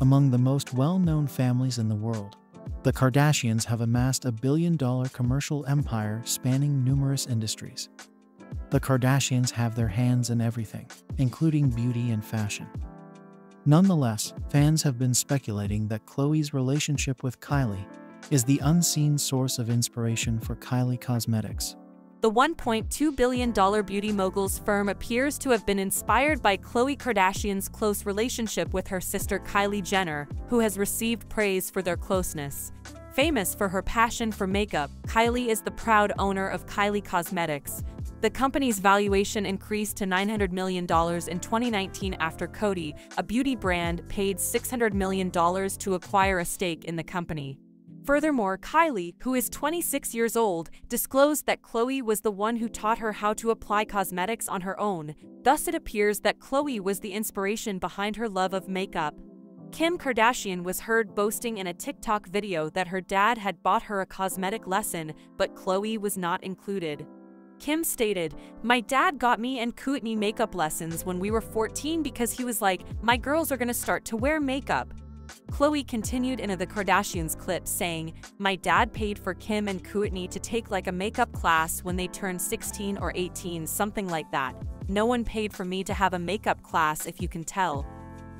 among the most well-known families in the world. The Kardashians have amassed a billion-dollar commercial empire spanning numerous industries. The Kardashians have their hands in everything, including beauty and fashion. Nonetheless, fans have been speculating that Khloe's relationship with Kylie is the unseen source of inspiration for Kylie Cosmetics. The $1.2 billion beauty mogul's firm appears to have been inspired by Khloe Kardashian's close relationship with her sister Kylie Jenner, who has received praise for their closeness. Famous for her passion for makeup, Kylie is the proud owner of Kylie Cosmetics. The company's valuation increased to $900 million in 2019 after Coty, a beauty brand, paid $600 million to acquire a stake in the company. Furthermore, Kylie, who is 26 years old, disclosed that Khloe was the one who taught her how to apply cosmetics on her own. Thus, it appears that Khloe was the inspiration behind her love of makeup. Kim Kardashian was heard boasting in a TikTok video that her dad had bought her a cosmetic lesson, but Khloe was not included. Kim stated, My dad got me and Kourtney makeup lessons when we were 14 because he was like, My girls are gonna start to wear makeup. Khloe continued into the Kardashians clip saying, My dad paid for Kim and Kourtney to take like a makeup class when they turned 16 or 18, something like that. No one paid for me to have a makeup class if you can tell.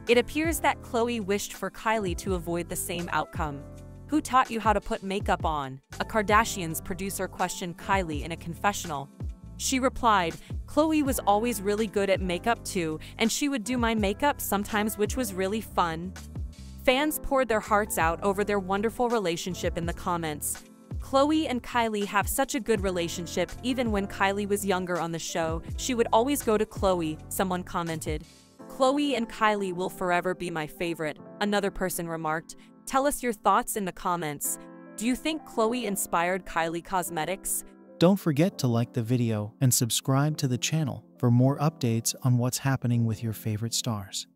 It appears that Khloe wished for Kylie to avoid the same outcome. Who taught you how to put makeup on? A Kardashians producer questioned Kylie in a confessional. She replied, Khloe was always really good at makeup too, and she would do my makeup sometimes which was really fun. Fans poured their hearts out over their wonderful relationship in the comments. Khloe and Kylie have such a good relationship even when Kylie was younger on the show, she would always go to Khloe, someone commented. Khloe and Kylie will forever be my favorite, another person remarked. Tell us your thoughts in the comments. Do you think Khloe inspired Kylie Cosmetics? Don't forget to like the video and subscribe to the channel for more updates on what's happening with your favorite stars.